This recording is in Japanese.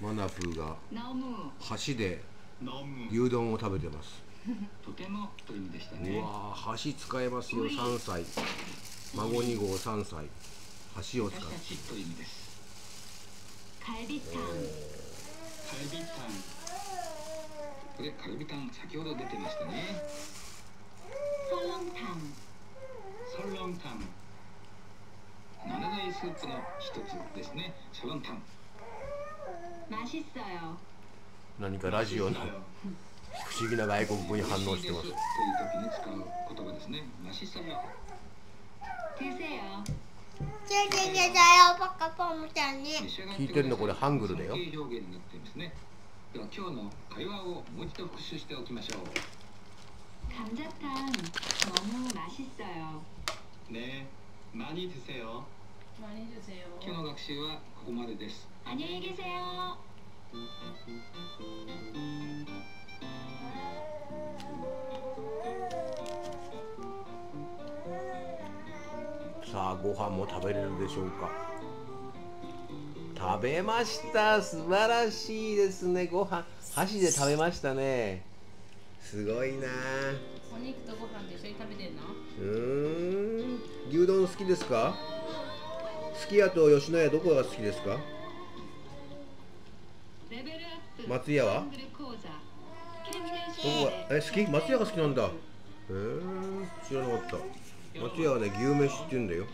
マナプーが橋で牛丼を食べてます。とてもという意味でしたね。うわ橋使えますよ。3歳。孫2号3歳。橋を使って。う意味です。カルビタン。カルビタン。これカルビタン先ほど出てましたね。ソロンタン。ソロンタン。七大スープの一つですね。ソロンタン。何かラジオの不思議な外国語に反応してますという時に使う言葉ですねマシサよ 드세요 찔찔찔져요 뻑까뻔무자니 聞いてるのこれハングルだよ尊敬表現になっていますねでは今日の会話をもう一度復習しておきましょう 감자탕 너무 맛있어요 ね많이 드세요 많이 주세요. 今日の学習はここまでです 안녕히 계세요 さあご飯も食べれるでしょうか食べました素晴らしいですねご飯箸で食べましたねすごいなお肉とご飯で一緒に食べてんの？うーん牛丼好きですか すき家と吉野家どこが好きですか？松屋は？どこが？え好き？松屋が好きなんだ。へえ知らなかった。松屋はね牛飯って言うんだよ。